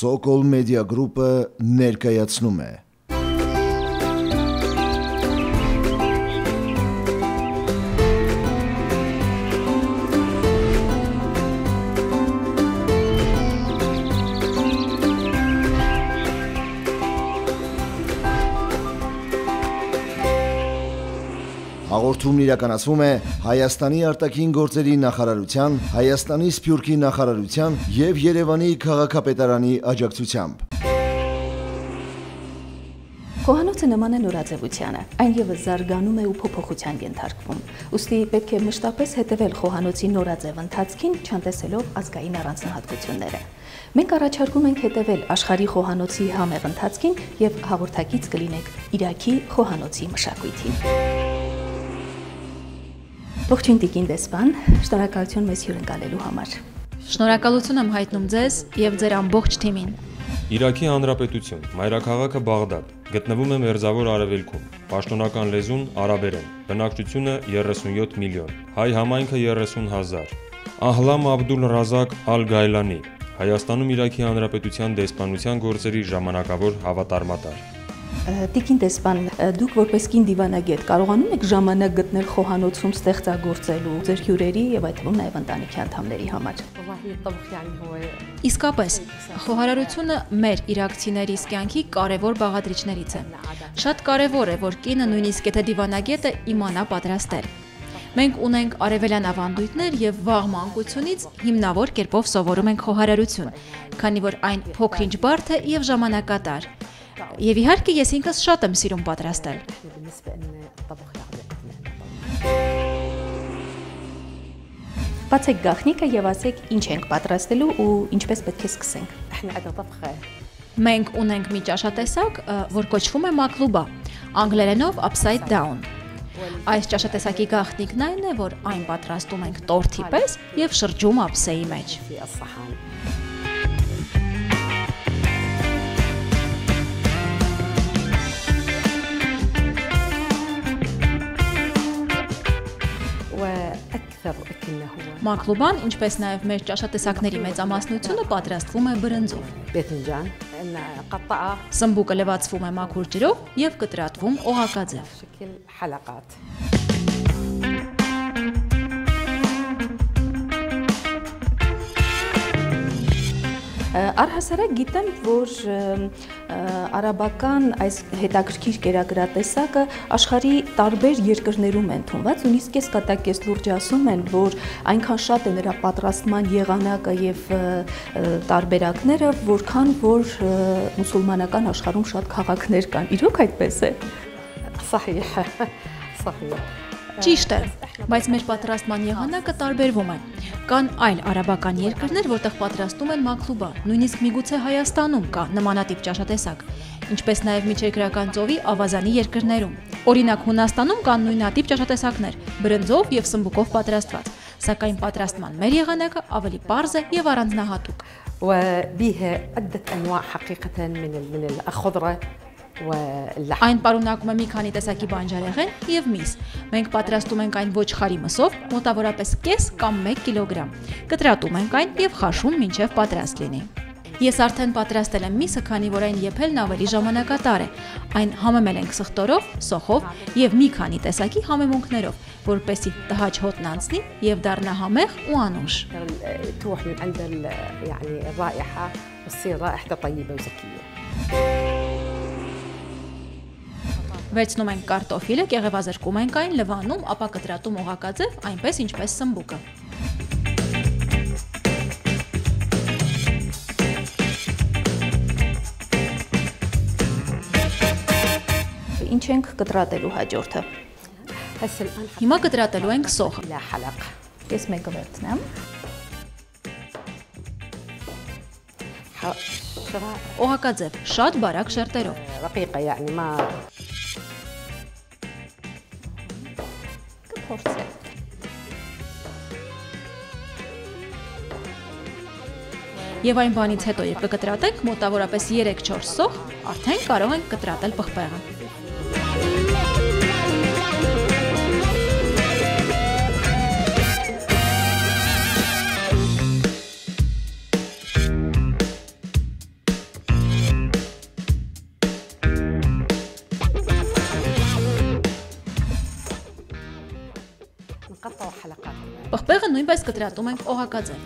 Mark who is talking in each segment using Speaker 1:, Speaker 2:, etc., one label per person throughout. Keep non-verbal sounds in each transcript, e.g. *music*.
Speaker 1: Sokol Media Group-ը ներկայացնում է Հաղորդումն իրականացվում է Հայաստանի արտաքին գործերի նախարարության, Հայաստանի Սփյուռքի նախարարության եւ Երևանի քաղաքապետարանի աջակցությամբ։
Speaker 2: Խոհանոցը նման է նորաձևությանը, այն եւս զարգանում է ու փոփոխության ենթարկվում։ Ոստի պետք է մշտապես հետևել խոհանոցի նորաձև ընթացքին, չանտեսելով ազգային առանձնահատկությունները։ Մենք առաջարկում ենք հետևել աշխարհի խոհանոցի համեղ ընթացքին եւ հաղորդակից կլինեք Իրաքի խոհանոցի մշակույթին։ Ողջույն Տիկին դեսպան, շնորհակալություն մեզ հյուրընկալելու համար։
Speaker 3: Շնորհակալություն եմ հայտնում ձեզ եւ ձեր ամբողջ թիմին։
Speaker 4: Իրաքի Հանրապետություն, մայրաքաղաքը Բաղդադ, գտնվում է Մերձավոր Արևելքում։ Պաշտոնական լեզուն արաբերեն։ Բնակչությունը 37 միլիոն։ Հայ համայնքը 30000։ Ահլամ Աբդուլ Ռազակ Ալ-Գայլանի, Հայաստանում Իրաքի Հանրապետության դեսպանության գործերի ժամանակավոր հավատարմատար։
Speaker 2: Տիկին դեսպան, դուք որպես կին դիվանագետ կարողանում եք ժամանակ գտնել խոհանոցում ստեղծագործելու ձեր հյուրերի եւ այդ թվում նաեւ ընտանիքի անդամների համար։
Speaker 3: Իսկապես, խոհարարությունը մեր իրաքցիների կյանքի կարևոր բաղադրիչներից է։ Շատ կարևոր է, որ կինը նույնիսկ եթե դիվանագետը իմանա պատրաստել։ Մենք ունենք արևելյան ավանդույթներ եւ վաղ մանկությունից հիմնավոր կերպով սովորում ենք խոհարարություն, քանի որ այն փոքրինչ բարդ է եւ ժամանակատար։ Եվ իհարկե ես ինքս շատ եմ սիրում պատրաստել։
Speaker 2: Բացեք գախնիկը եւ ասեք ինչ ենք պատրաստելու ու ինչպես պետք է սկսենք։
Speaker 3: Մենք ունենք մի ճաշատեսակ, որ կոչվում է մակլուբա, անգլերենով upside down։ Այս ճաշատեսակի գաղտնիքն այն է, որ այն պատրաստում ենք տորթի պես եւ շրջում ափսեի մեջ։ Մակլուբան, ինչպես նաև մեր ճաշատեսակների մեծամասնությունը պատրաստվում է բրնձով։ Բեթինջան, Սմբուկը լվացվում է մաքուր ջրով եւ կտրատվում օղակաձև։
Speaker 2: Առհասարակ գիտեմ, որ արաբական այս հետաքրքիր կերակրատեսակը աշխարի տարբեր երկրներում է ընդունված, նույնիսկ ես կատակես լուրջ ասում են, որ այնքան շատ է նրա պատրաստման եղանակը եւ տարբերակները, որքան որ մուսուլմանական աշխարհում շատ քաղաքներ կան։ Իրոք այդպես է։
Speaker 3: Սահիհ։ Սահիհ։ Ճիշտ է, բայց մեր պատրաստման եղանակը տարբերվում է։ Կան այլ արաբական երկրներ, որտեղ պատրաստում են մաքլուբա, նույնիսկ միգուցե Հայաստանում կա նմանատիպ ճաշատեսակ, ինչպես նաև միջերկրական ծովի ավազանի երկրներում։ Օրինակ Հունաստանում կան նույնատիպ ճաշատեսակներ՝ բրնձով եւ սմբուկով պատրաստված, սակայն պատրաստման մեր եղանակը ավելի པարզ է եւ առանձնահատուկ։
Speaker 5: وبها عدة أنواع حقيقة من من الخضرة
Speaker 3: Այն պարունակում է մի քանի տեսակի բանջարեղեն եւ միս։ Մենք պատրաստում ենք այն ոչխարի մսով, մոտավորապես կես կամ 1 կիլոգրամ։ Կտրատում ենք այն եւ խաշում մինչեւ պատրաստ լինի։ Ես արդեն պատրաստել եմ միսը, քանի որ այն եփելն ավելի ժամանակատար է։ Այն համեմել ենք սխտորով, սոխով եւ մի քանի տեսակի համեմունքներով, որպեսի տհաճ հոտն անցնի եւ դառնա համեղ ու անուշ։
Speaker 5: تروح من عند يعني الرائحه وتصير رائحته طيبه وزكيه
Speaker 3: Վերցնում ենք կարտոֆիլը, կեղևազրկում ենք այն, լվանում, ապա կտրատում օղակաձև, այնպես ինչպես սմբուկը։
Speaker 2: Ինչ ենք կտրատելու հաջորդը։
Speaker 3: Հիմա կտրատելու ենք սոխը։
Speaker 2: Ես մեկը վերցնեմ։
Speaker 3: Օղակաձև, շատ բարակ շերտերով։
Speaker 2: փորձել։
Speaker 3: Եվ այն բանից հետո, երբ կկտրատենք մոտավորապես 3-4 սոխ, արդեն կարող ենք կտրատել պղպեղը։ կտրատում ենք օղակաձև։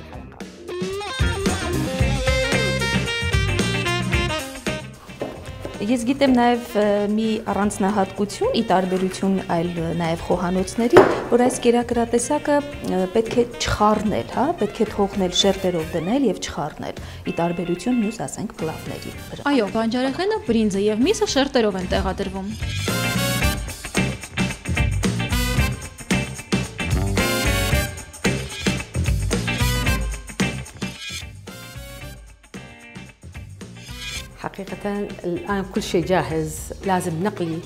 Speaker 2: Ես գիտեմ նաև մի առանձնահատկություն՝ ի տարբերություն այլ նաև խոհանոցների, որ այս կերակրատեսակը պետք է չխառնել, հա, պետք է թողնել շերտերով դնել եւ չխառնել՝ ի տարբերություն մյուս, ասենք, պլավների վրա։
Speaker 3: Այո, բանջարեղենը, բրինձը եւ միսը շերտերով են տեղադրվում։
Speaker 5: حقيقة الآن كل شيء جاهز لازم نقلي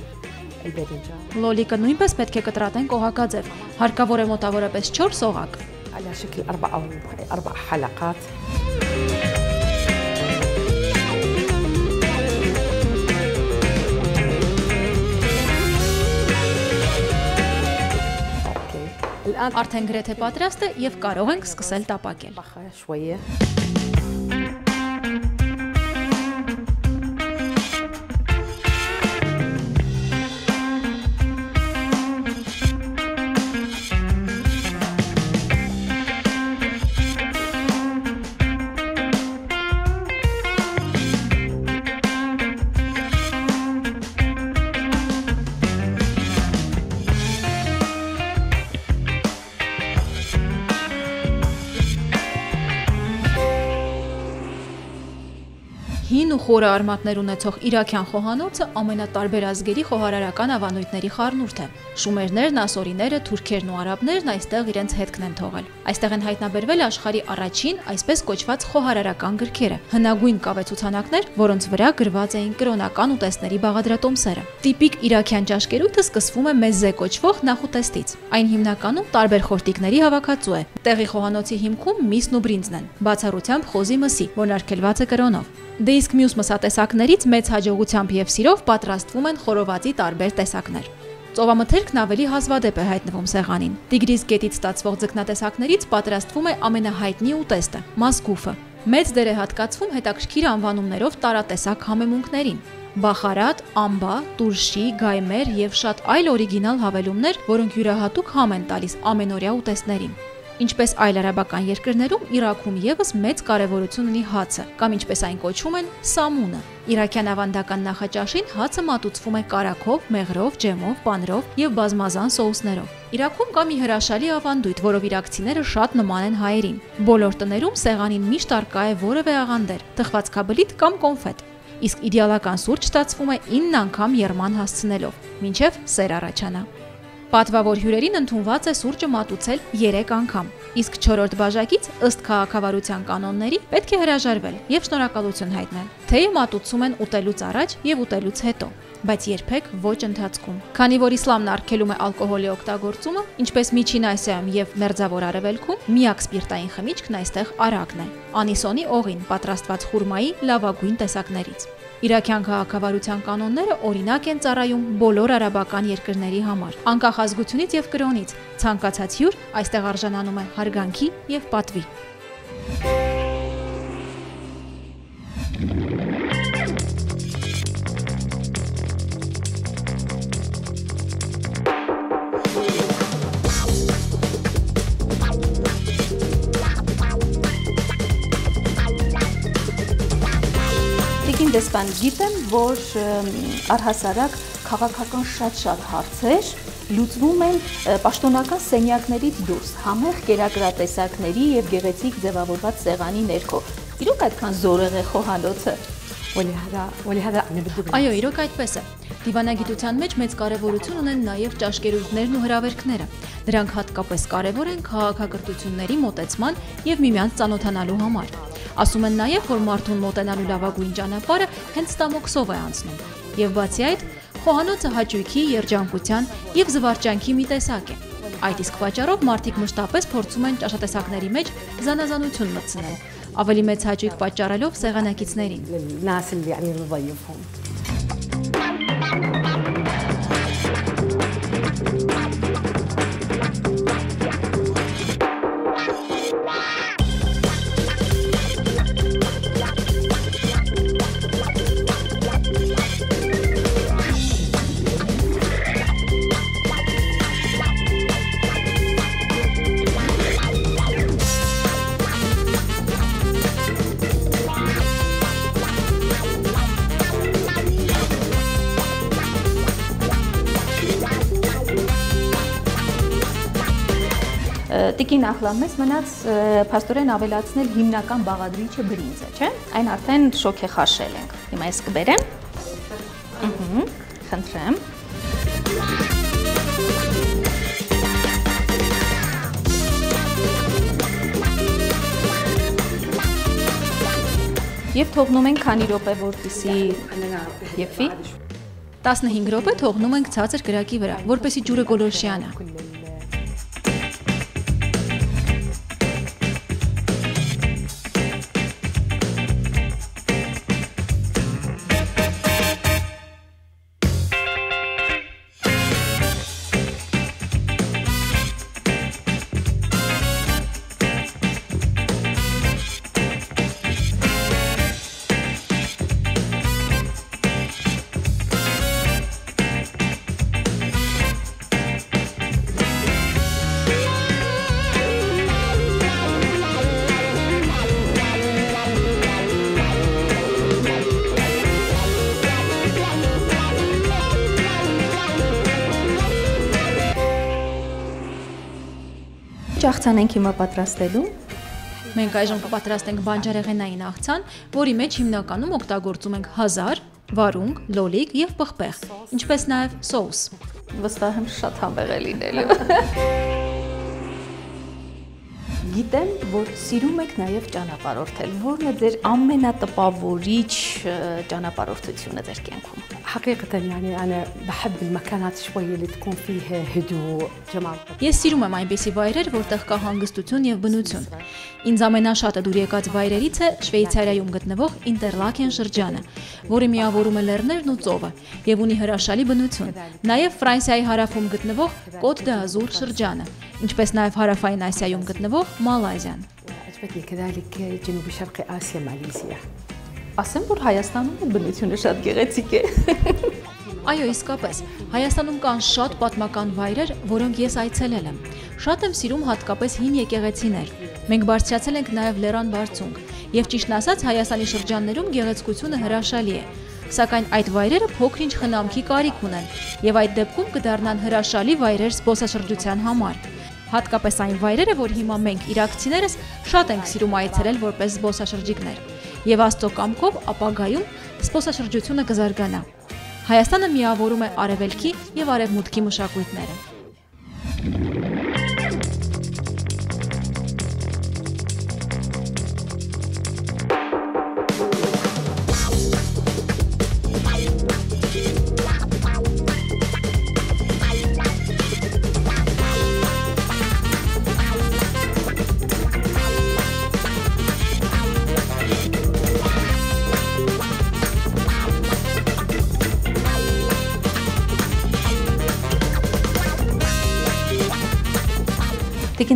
Speaker 5: الباذنجان
Speaker 3: Լոլիկը նույնպես պետք է կտրատենք օղակաձև։ Հարկավոր է մոտավորապես 4 օղակ։
Speaker 5: على شكل أربع أو أربع حلقات أوكي. الآن
Speaker 3: Արդեն գրեթե պատրաստ է եւ կարող ենք սկսել տապակել։
Speaker 5: طبخها
Speaker 3: Հին ու խորը արմատներ ունեցող Իրաքյան խոհանոցը ամենատարբեր ազգերի խոհարարական ավանդույթների խառնուրդ է։ Շումերներն, ասորիները, թուրքերն ու արաբներն այստեղ իրենց հետքն են թողել։ Այստեղ են հայտնաբերվել աշխարի առաջին, այսպես կոչված խոհարարական գրքերը՝ հնագույն կավեցուցանակներ, որոնց վրա գրված էին կրոնական ուտեստների բաղադրատոմսերը։ Տիպիկ իրաքյան ճաշկերույթը սկսվում է մեզե կոչվող նախուտեստից։ Այն հիմնականում տարբեր խորտիկների հավաքածու է։ Տեղի խոհանոցի հիմքում միսն ու բրինձն են, բացառությամբ խոզի մսի, որն արգելված է կրոնով։ Դե իսկ մյուս մսատեսակներից մեծ հաջողությամբ եւ սիրով պատրաստվում են խորովածի տարբեր տեսակներ։ Ծովամթերքն ավելի հազվադեպ է հայտնվում սեղանին։ Տիգրիս գետից ստացվող ձկնատեսակներից պատրաստվում է ամենահայտնի ուտեստը՝ մասկուֆը։ Մեծ դեր է հատկացվում հետաքրքիր անվանումներով տարատեսակ համեմունքներին։ Բախարատ, ամբա, տուրշի, գայմեր եւ շատ այլ օրիգինալ հավելումներ, որոնք յուրահատուկ համ են տալիս ամենօրյա ուտեստներին։ Ինչպես այլ արաբական երկրներում, Իրաքում եւս մեծ կարեւորություն ունի հացը, կամ ինչպես այն կոչում են, սամունը։ Իրաքյան ավանդական նախաճաշին հացը մատուցվում է կարակով, մեղրով, ջեմով, պանրով եւ բազմազան սոուսներով։ Իրաքում կա մի հրաշալի ավանդույթ, որով իրաքցիները շատ նման են հայերին։ Բոլոր տներում սեղանին միշտ արկա է որևէ աղանդեր՝ թխվածքաբլիթ կամ կոնֆետ։ Իսկ իդեալական սուրճ ստացվում է 9 անգամ երման հասցնելով, մինչև սեր առաջանա։ Պատվավոր հյուրերին ընդունված է սուրճը մատուցել 3 անգամ, իսկ 4-րդ բաժակից ըստ քաղաքավարության կանոնների պետք է հրաժարվել եւ շնորհակալություն հայտնել։ Թեյը մատուցում են ուտելուց առաջ եւ ուտելուց հետո, բայց երբեք ոչ ընթացքում։ Քանի որ իսլամն արգելում է ալկոհոլի օգտագործումը, ինչպես Միջին Ասիայում եւ Մերձավոր Արևելքում, միակ սպիրտային խմիչքն այստեղ արակն է։ Անիսոնի օղին պատրաստված խուրմայի լավագույն տեսակներից։ Իրաքյան քաղաքավարության կանոնները օրինակ են ծառայում բոլոր արաբական երկրների համար։ Անկախ ազգությունից եւ կրոնից, ցանկացած հյուր այստեղ արժանանում է հարգանքի եւ պատվի։
Speaker 2: բան, գիտեմ, որ առհասարակ քաղաքական շատ-շատ հարցեր լուծվում են պաշտոնական սենյակներից դուրս, համեղ կերակրատեսակների եւ գեղեցիկ ձևավորված սեղանի ներքո։ Իրոք այդքան զորեղ է խոհանոցը։
Speaker 3: Այո, իրոք այդպես է։ Դիվանագիտության մեջ մեծ կարևորություն ունեն նաև ճաշկերույթներն ու հրավերքները։ Դրանք հատկապես կարևոր են քաղաքակրթությունների մոտեցման եւ միմյանց ծանոթանալու համար։ Ասում են նաև, որ մարդուն մոտենալու լավագույն ճանապարհը հենց ստամոքսով է անցնում։ Եվ բացի այդ, խոհանոցը հաճույքի, երջանկության եւ զվարճանքի մի տեսակ է։ Այդ իսկ պատճառով մարդիկ մշտապես փորձում են ճաշատեսակների մեջ զանազանություն մտցնել, ավելի մեծ հաճույք պատճառելով սեղանակիցներին։
Speaker 2: նախլամես մնաց փաստորեն ավելացնել հիմնական բաղադրիչը բրինձը, չէ՞։ Այն արդեն շոկ է խաշել ենք։ Հիմա ես կբերեմ։ Ահա, խնդրեմ։ Եվ թողնում ենք քանի րոպե, որպեսի եփվի։
Speaker 3: 15 րոպե թողնում ենք ցածր գրակի վրա, որպեսի ջուրը գոլորշիանա։
Speaker 2: Ճաղցանենք հիմա պատրաստելու։
Speaker 3: Մենք այժմ կպատրաստենք բանջարեղենային աղցան, որի մեջ հիմնականում օգտագործում ենք հազար, վարունգ, լոլիկ եւ պղպեղ, ինչպես նաեւ սոուս։
Speaker 2: Վստահ եմ շատ համեղ է լինելու։ *laughs* Գիտեմ, որ սիրում եք նաև ճանապարհորդել։ Որն է ձեր ամենատպավորիչ ճանապարհորդությունը ձեր կյանքում։
Speaker 5: حقيقة يعني أنا بحب المكانات شوي اللي تكون فيها هدوء جمال
Speaker 3: Ես սիրում եմ այնպիսի վայրեր, որտեղ կա հանգստություն եւ բնություն։ Ինձ ամենաշատը դուր եկած վայրերից է Շվեյցարիայում գտնվող Ինտերլակեն շրջանը, որը միավորում է լեռներն ու ծովը եւ ունի հրաշալի բնություն։ Նաեւ Ֆրանսիայի հարավում գտնվող Կոտ դ'Ազուր շրջանը, ինչպես նաեւ հարավային Ասիայում գտնվող Մալայզիան։
Speaker 5: Այդպես եկեղալիք Ջնուբի Շարքի Ասիա Մալեզիա։
Speaker 2: Ասեմ, որ Հայաստանում բնությունը շատ գեղեցիկ է։ *laughs*
Speaker 3: Այո, իսկապես, Հայաստանում կան շատ պատմական վայրեր, որոնք ես այցելել եմ։ Շատ եմ սիրում հատկապես հին եկեղեցիներ։ Մենք բարձրացել ենք նաև Լեռան Բարցունք, եւ ճիշտն ասած Հայաստանի շրջաններում գեղեցկությունը հրաշալի է։ Սակայն այդ վայրերը փոքրինչ խնամքի կարիք ունեն, եւ այդ դեպքում կդառնան հրաշալի վայրեր զբոսաշրջության համար։ Հատկապես այն վայրերը, որ հիմա մենք իրաքցիներս շատ ենք սիրում այցելել որպես զբոսաշրջիկներ եւ Աստծո կամքով ապագայում սպոսաշրջությունը կզարգանա։ Հայաստանը միավորում է արևելքի եւ արևմուտքի մշակույթները։
Speaker 2: Տիկին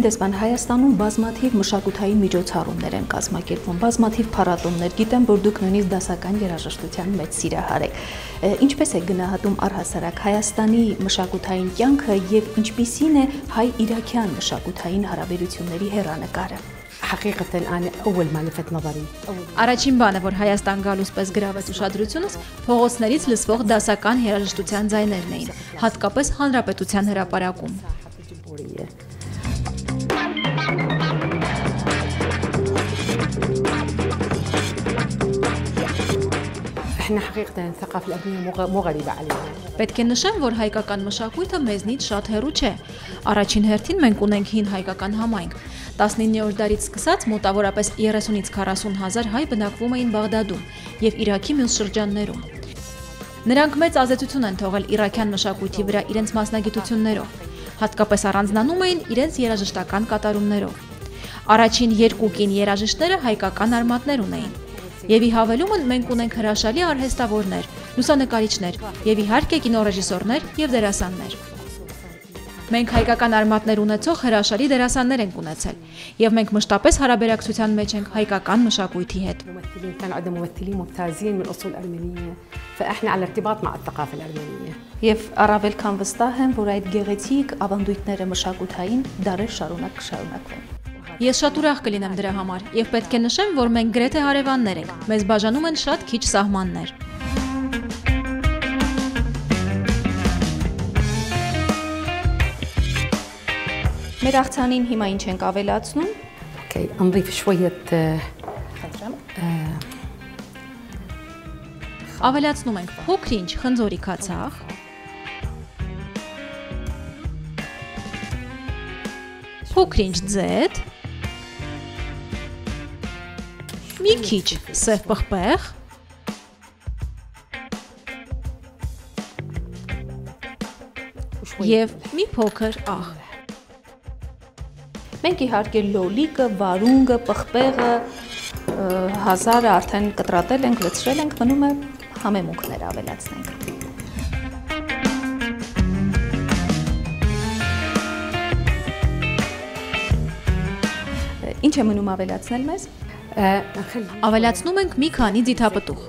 Speaker 2: դեսպան Հայաստանում բազմաթիվ մշակութային միջոցառումներ են կազմակերպվում, բազմաթիվ փառատոներ։ Գիտեմ, որ դուք նույնիսկ դասական երաժշտության մեծ սիրահար եք։ Ինչպես է գնահատում առհասարակ Հայաստանի մշակութային կյանքը եւ ինչպիսին է հայ-իրաքյան մշակութային հարաբերությունների հերանեկարը։
Speaker 5: حقيقة أنا أول ما لفت نظري
Speaker 3: Առաջին բանը, որ Հայաստան գալուց պես գրավեց ուշադրությունս, փողոցներից լսվող դասական երաժշտության ձայներն էին, հատկապես հանրապետության հրապարակում։
Speaker 5: احنا حقيقة الثقافة الأردنية مو غ- مو غريبة علينا
Speaker 3: Պետք է նշեմ, որ հայկական մշակույթը մեզնից շատ հեռու չէ։ Առաջին հերթին մենք ունենք հին հայկական համայնք։ 19-րդ դարից սկսած մոտավորապես 30-ից 40 հազար հայ բնակվում էին Բաղդադում եւ Իրաքի մյուս շրջաններում։ Նրանք մեծ ազդեցություն են թողել իրաքյան մշակույթի վրա իրենց մասնագիտություններով, հատկապես առանձնանում էին իրենց երաժշտական կատարումներով։ Առաջին երկու կին երաժիշտները հայկական արմատներ ունեին։ Եվ ի հավելումն մենք ունենք հրաշալի արհեստավորներ, լուսանկարիչներ եւ իհարկե կինոռեժիսորներ եւ դերասաններ։ Մենք հայկական արմատներ ունեցող հրաշալի դերասաններ ենք ունեցել եւ մենք մշտապես հարաբերակցության մեջ ենք հայկական մշակույթի հետ։
Speaker 5: ممثلين كانوا عندنا ممثلين ممتازين من أصول أرمينية فإحنا على ارتباط مع الثقافة الأرمينية
Speaker 2: Եվ առավել քան վստահ եմ, որ այդ գեղեցիկ ավանդույթները մշակութային դարեր շարունակ կշարունակվեն։
Speaker 3: Ես շատ ուրախ կլինեմ դրա համար եւ պետք է նշեմ, որ մենք գրեթե հարևաններ ենք։ Մեզ բաժանում են շատ քիչ սահմաններ։
Speaker 2: Մեր աղցանին հիմա ինչ ենք ավելացնում։
Speaker 5: اوكي نضيف شويه
Speaker 2: Խնդրեմ։
Speaker 3: Ավելացնում ենք փոքրինչ խնձորի քացախ, փոքրինչ ձետ, մի քիչ սև պղպեղ, և մի փոքր աղ։
Speaker 2: Մենք իհարկե լոլիկը, վարունգը, պղպեղը, հազարը արդեն կտրատել ենք, լծրել ենք, մնում է համեմունքներ ավելացնենք։ Ինչ է մնում ավելացնել մեզ։
Speaker 3: Ավելացնում ենք մի քանի ձիթապտուղ։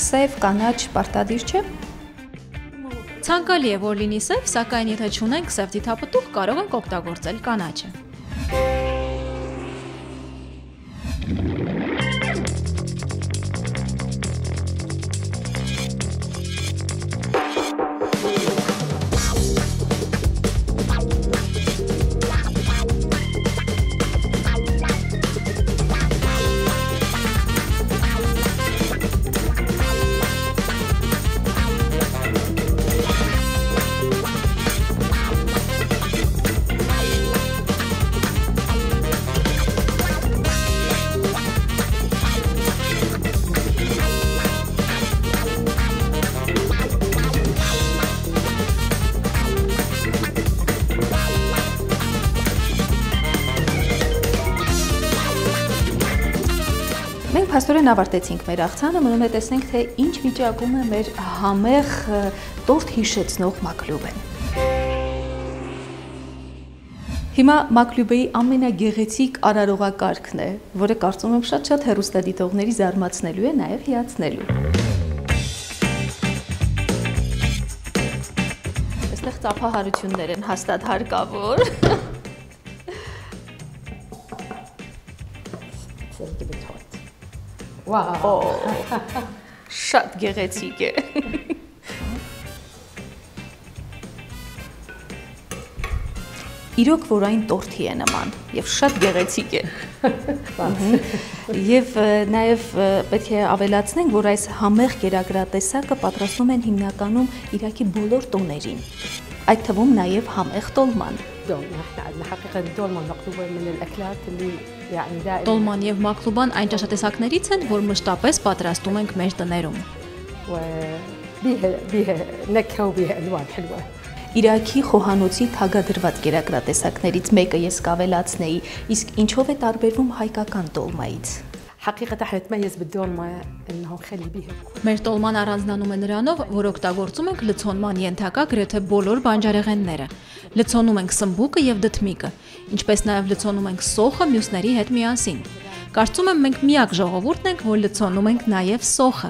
Speaker 2: Սև կանաչ պարտադիր չէ։
Speaker 3: Ցանկալի է որ լինի սև, սակայն եթե չունենք սև ձիթապտուղ, կարող ենք օգտագործել կանաչը։
Speaker 2: Thank you. Փաստորեն ավարտեցինք մեր աղցանը, մնում է տեսնենք, թե ինչ վիճակում է մեր համեղ տորտ հիշեցնող մակլուբեն։ Հիմա մակլուբեի ամենագեղեցիկ արարողակարգն է, որը կարծում եմ շատ-շատ հերոստադիտողների զարմացնելու է, նաև հիացնելու։ Այստեղ ծափահարություններ են հաստատ հարկավոր։ *laughs*
Speaker 5: واو
Speaker 2: Շատ գեղեցիկ է։ Իրոք որ այն տորթի է նման եւ շատ գեղեցիկ է։ Եվ ը, նաեւ ը, պետք է ավելացնենք, որ այս համեղ կերակրատեսակը պատրաստում են հիմնականում Իրաքի բոլոր տոներին։ Այդ թվում նաեւ համեղ տոլման։
Speaker 5: دولمة احنا عندنا حقيقة الدولمة مطلوبة من الأكلات اللي يعني دائما
Speaker 3: Տոլման եւ մակլուբան այն ճաշատեսակներից են, որ մշտապես պատրաստում ենք մեր տներում։
Speaker 2: Իրաքի խոհանոցի թագադրված կերակրատեսակներից մեկը ես կավելացնեի, իսկ ինչով է տարբերվում հայկական տոլմայից։
Speaker 5: حقيقة احنا نتميز بالدولمة انه نخلي بيها
Speaker 3: Մեր տոլման առանձնանում է նրանով, որ օգտագործում ենք լցոնման ենթակա գրեթե բոլոր բանջարեղենները։ Լցոնում ենք սմբուկը եւ դդմիկը, ինչպես նաեւ լցոնում ենք սոխը մյուսների հետ միասին։ Կարծում եմ մենք միակ ժողովուրդն ենք, որ լցոնում ենք նաեւ սոխը։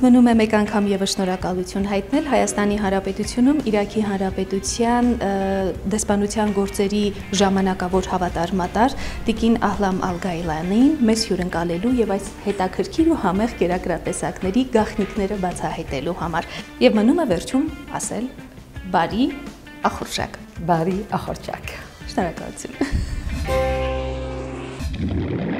Speaker 2: Ինձ մնում է մեկ անգամ եւս շնորհակալություն հայտնել Հայաստանի Հանրապետությունում Իրաքի Հանրապետության դեսպանության գործերի ժամանակավոր հավատարմատար Տիկին Ահլամ Ալգայլանին մեզ հյուրընկալելու եւ այս հետաքրքիր ու համեղ կերակրատեսակների գաղտնիքները բացահայտելու համար։ Եվ մնում է վերջում ասել բարի ախորժակ։
Speaker 5: Բարի ախորժակ։
Speaker 2: Շնորհակալություն։ *laughs*